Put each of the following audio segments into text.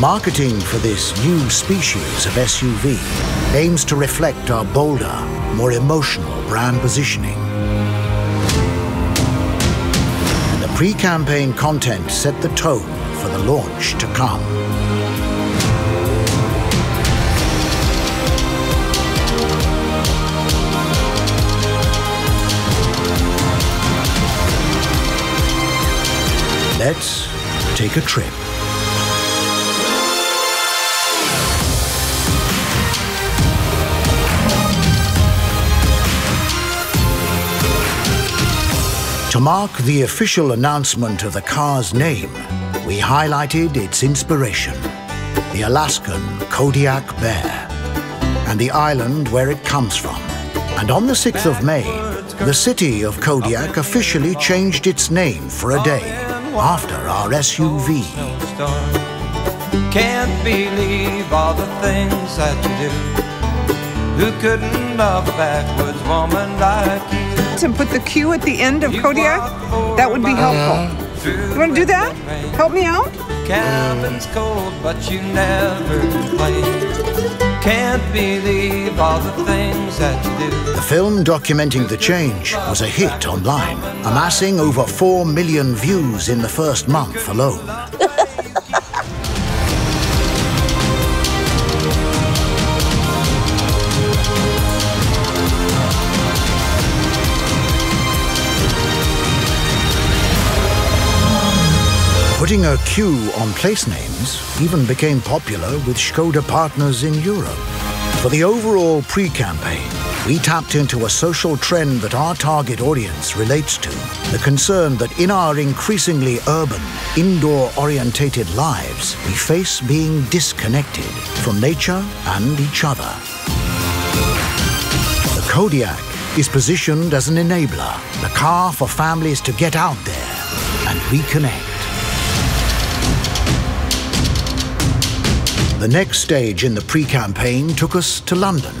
Marketing for this new species of SUV aims to reflect our bolder, more emotional brand positioning. And the pre-campaign content set the tone for the launch to come. Let's take a trip. To mark the official announcement of the car's name, we highlighted its inspiration, the Alaskan Kodiak bear, and the island where it comes from. And on the 6th of May, the city of Kodiak officially changed its name for a day after our SUV. Can't believe all the things that you do. Who couldn't love a backwoods woman like you? To put the Q at the end of Kodiak, that would be helpful. You want to do that? Help me out? Cabin's cold, but you never complain. Can't believe all the things that you do. The film documenting the change was a hit online, amassing over 4 million views in the first month alone. Putting a Q on place names even became popular with Skoda partners in Europe. For the overall pre-campaign, we tapped into a social trend that our target audience relates to, the concern that in our increasingly urban, indoor-orientated lives, we face being disconnected from nature and each other. The Kodiaq is positioned as an enabler, the car for families to get out there and reconnect. The next stage in the pre-campaign took us to London.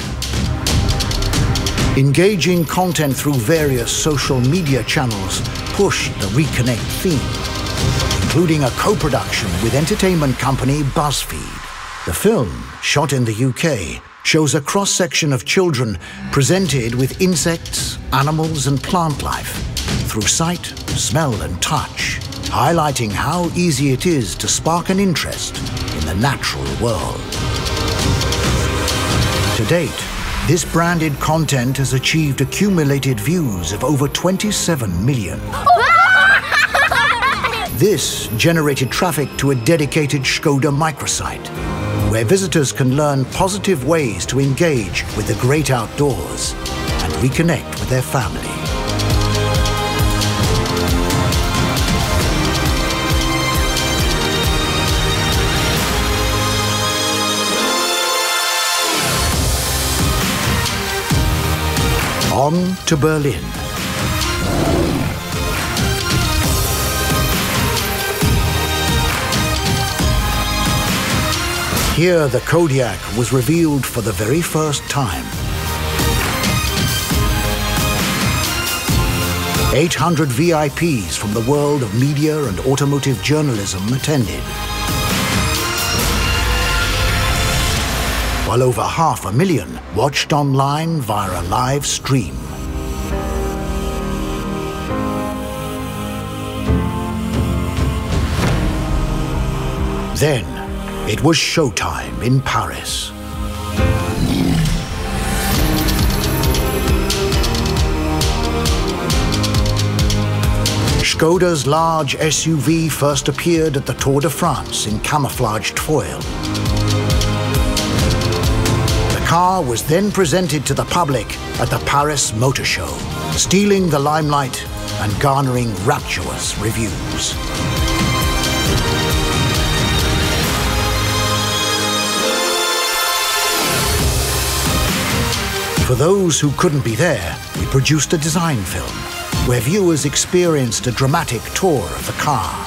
Engaging content through various social media channels pushed the Reconnect theme, including a co-production with entertainment company BuzzFeed. The film, shot in the UK, shows a cross-section of children presented with insects, animals and plant life through sight, smell and touch, highlighting how easy it is to spark an interest in the natural world. To date, this branded content has achieved accumulated views of over 27 million. This generated traffic to a dedicated Skoda microsite, where visitors can learn positive ways to engage with the great outdoors and reconnect with their family. On to Berlin. Here, the Kodiaq was revealed for the very first time. 800 VIPs from the world of media and automotive journalism attended. While over half a million watched online via a live stream. Then, it was showtime in Paris. Skoda's large SUV first appeared at the Tour de France in camouflaged foil. Car was then presented to the public at the Paris Motor Show, stealing the limelight and garnering rapturous reviews. For those who couldn't be there, we produced a design film where viewers experienced a dramatic tour of the car.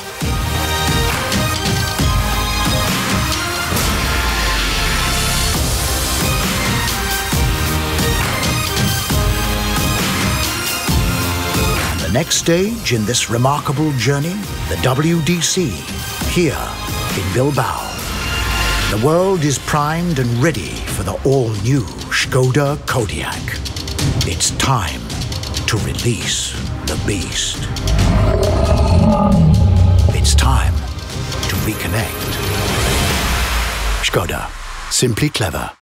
The next stage in this remarkable journey, the WDC, here in Bilbao. The world is primed and ready for the all-new Skoda Kodiaq. It's time to release the beast. It's time to reconnect. Skoda. Simply clever.